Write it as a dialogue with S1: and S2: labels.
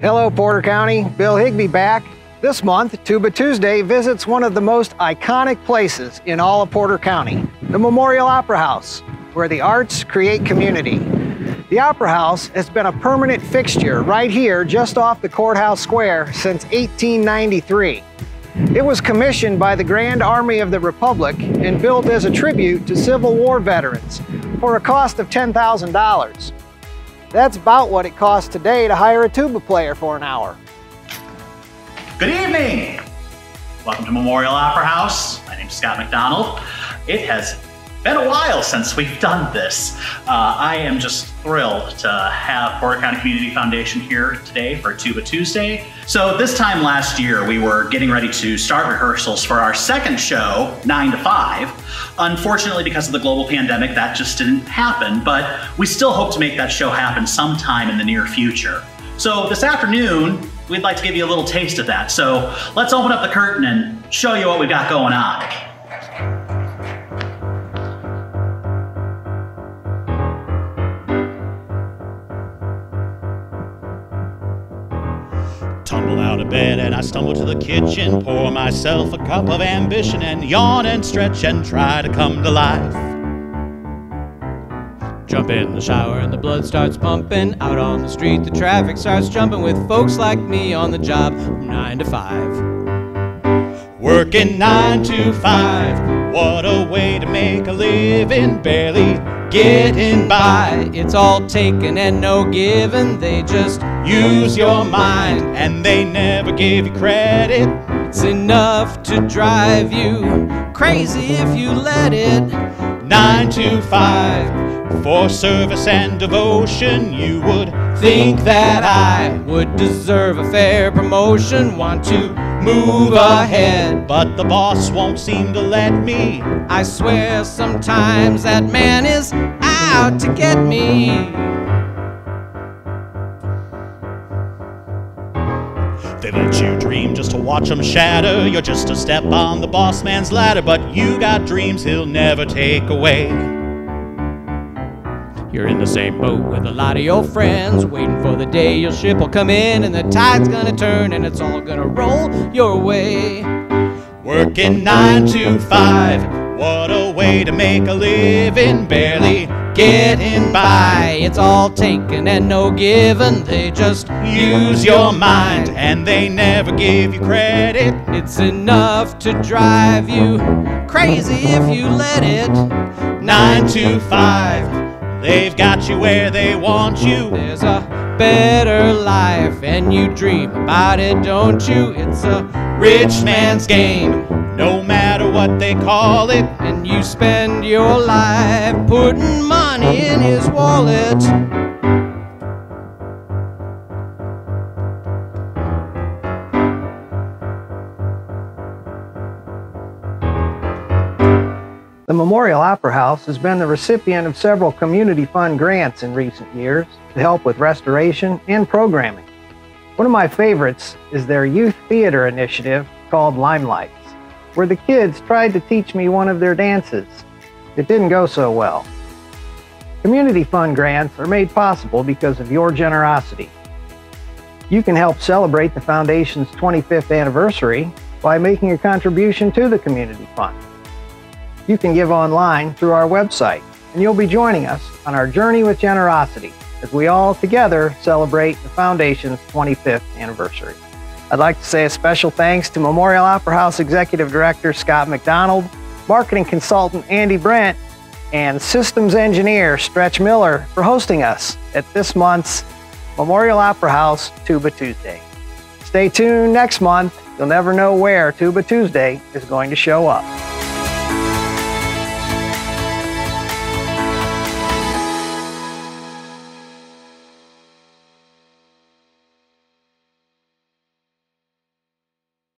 S1: Hello, Porter County. Bill Higby back. This month, Tuba Tuesday visits one of the most iconic places in all of Porter County, the Memorial Opera House, where the arts create community. The Opera House has been a permanent fixture right here just off the Courthouse Square since 1893. It was commissioned by the Grand Army of the Republic and built as a tribute to Civil War veterans for a cost of $10,000. That's about what it costs today to hire a tuba player for an hour.
S2: Good evening! Welcome to Memorial Opera House. My name is Scott McDonald. It has been a while since we've done this. Uh, I am just thrilled to have Porter County Community Foundation here today for Tuba Tuesday. So this time last year, we were getting ready to start rehearsals for our second show, 9 to 5. Unfortunately, because of the global pandemic, that just didn't happen, but we still hope to make that show happen sometime in the near future. So this afternoon, we'd like to give you a little taste of that. So let's open up the curtain and show you what we've got going on.
S3: Tumble out of bed and I stumble to the kitchen, pour myself a cup of ambition and yawn and stretch and try to come to life.
S4: Jump in the shower and the blood starts pumping. Out on the street, the traffic starts jumping with folks like me on the job from 9 to 5.
S3: Working nine to five, what a way to make a living, barely getting by.
S4: It's all taken and no given, they just
S3: Use your mind, and they never give you credit.
S4: It's enough to drive you crazy if you let it.
S3: Nine to five, for service and devotion, you would
S4: Think that I would deserve a fair promotion, want to move ahead.
S3: But the boss won't seem to let me.
S4: I swear sometimes that man is out to get me.
S3: They let you dream just to watch them shatter. You're just a step on the boss man's ladder, but you got dreams he'll never take away.
S4: You're in the same boat with a lot of your friends, waiting for the day your ship will come in and the tide's gonna turn and it's all gonna roll your way.
S3: Working nine to five, what a way to make a living, barely getting by.
S4: It's all taken and no given, they just
S3: Use your mind, and they never give you credit.
S4: It's enough to drive you crazy if you let it.
S3: Nine to five, they've got you where they want you.
S4: There's a better life, and you dream about it, don't you? It's a
S3: Rich man's game, no matter what they call it.
S4: and you spend your life putting money in his wallet.
S1: The Memorial Opera House has been the recipient of several community fund grants in recent years to help with restoration and programming. One of my favorites is their youth theater initiative called Limelights, where the kids tried to teach me one of their dances. It didn't go so well. Community fund grants are made possible because of your generosity. You can help celebrate the Foundation's 25th anniversary by making a contribution to the Community Fund you can give online through our website, and you'll be joining us on our journey with generosity as we all together celebrate the Foundation's 25th anniversary. I'd like to say a special thanks to Memorial Opera House Executive Director Scott McDonald, Marketing Consultant Andy Brent, and Systems Engineer Stretch Miller for hosting us at this month's Memorial Opera House Tuba Tuesday. Stay tuned next month. You'll never know where Tuba Tuesday is going to show up.